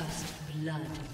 First blood.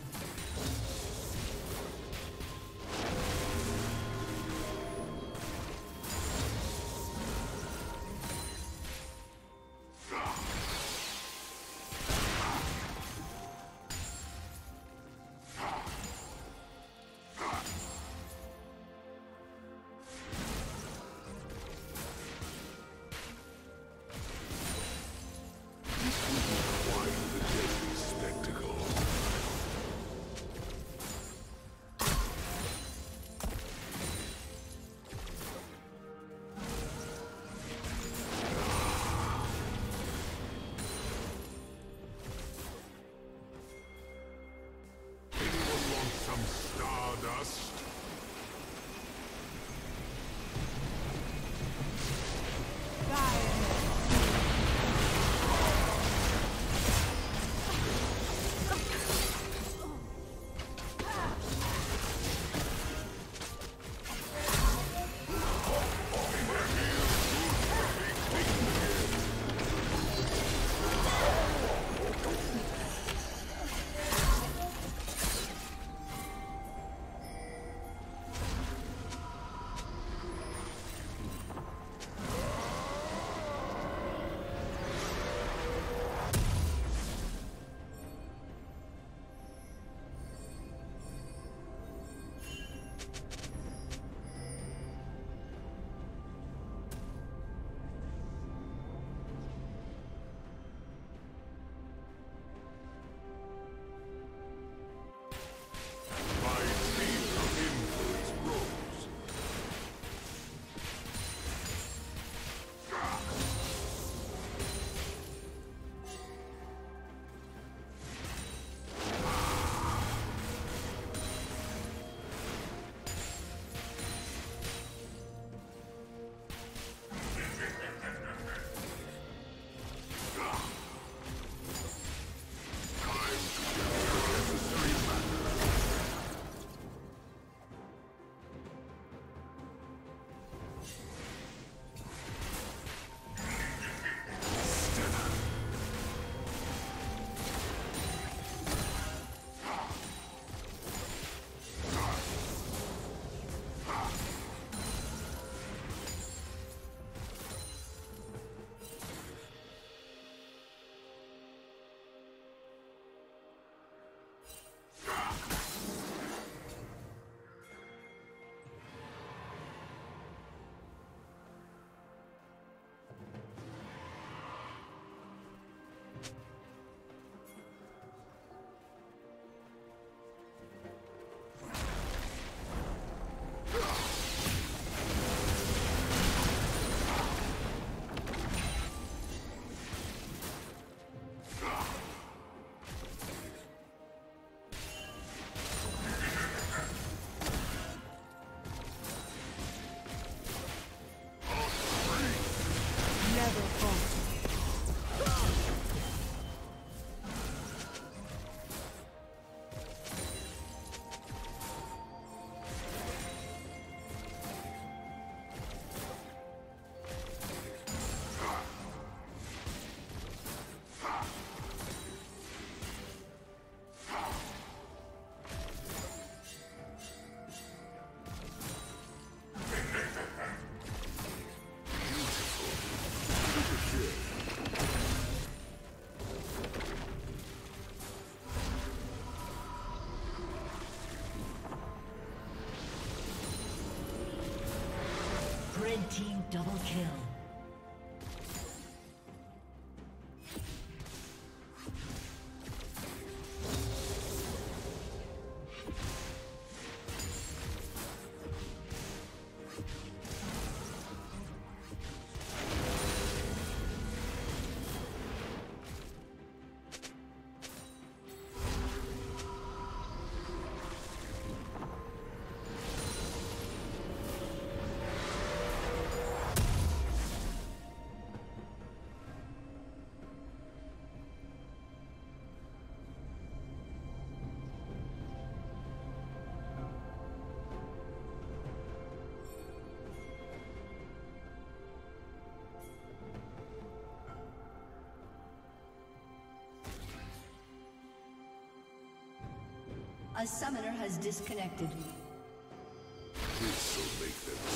Double kill. A summoner has disconnected. This will make them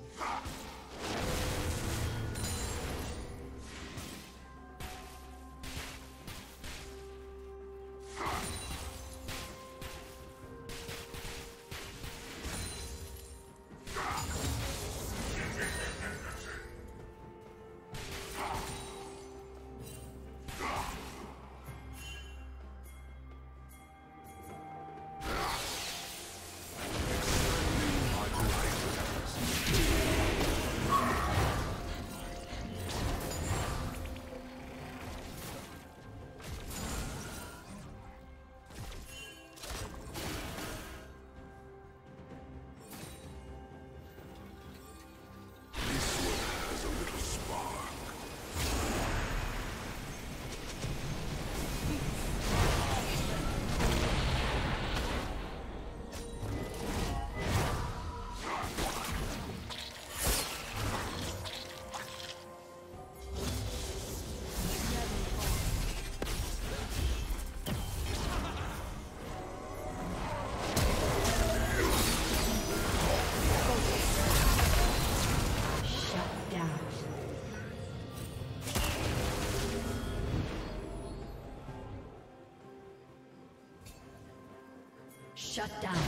Shut down.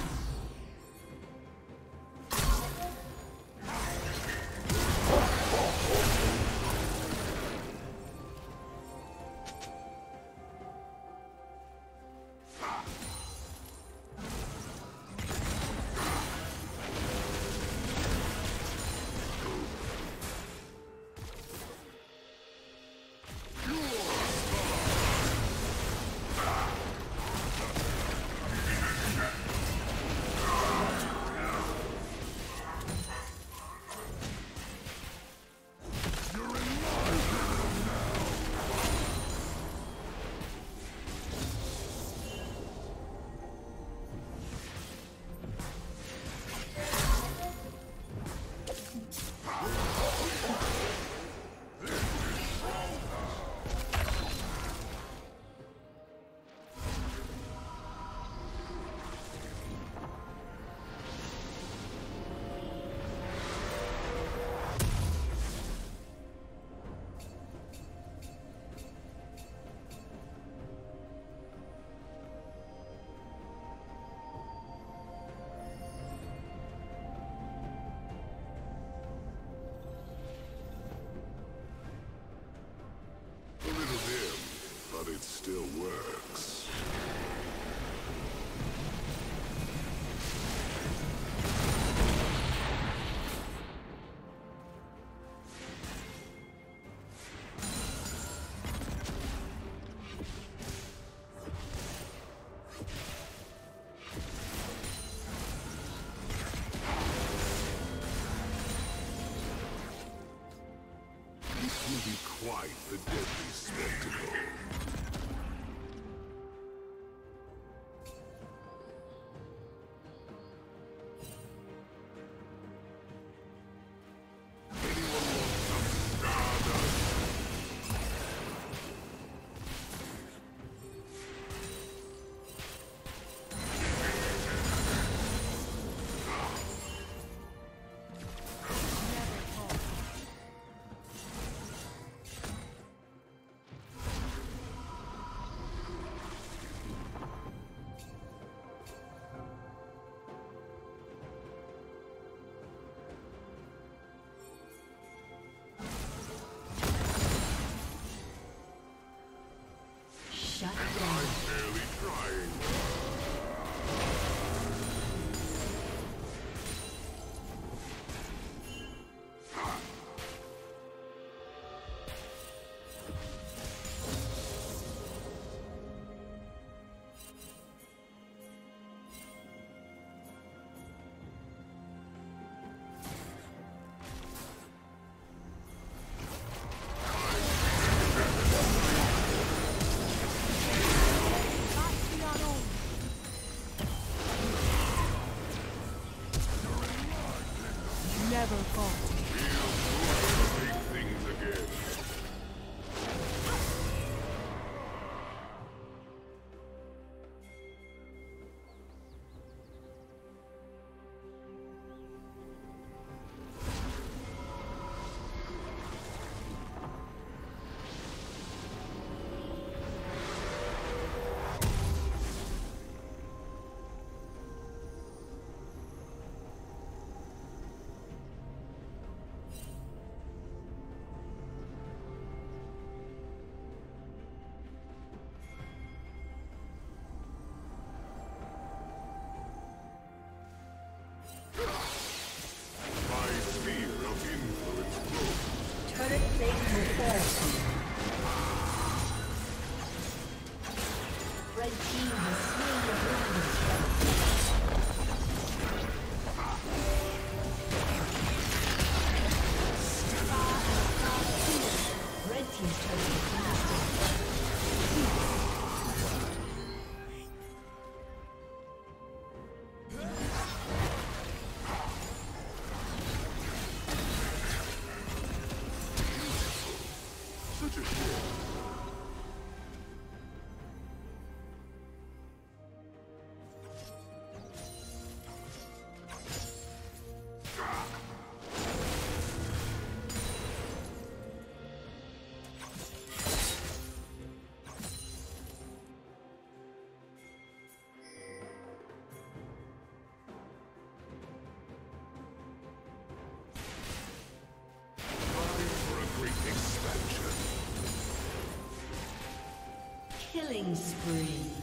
Fall. Killing spree.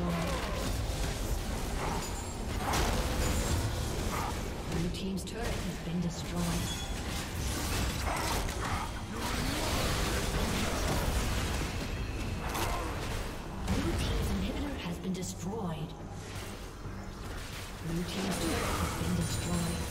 destroyed. Blue Team's turret has been destroyed. destroyed. Blue team's turret has been destroyed.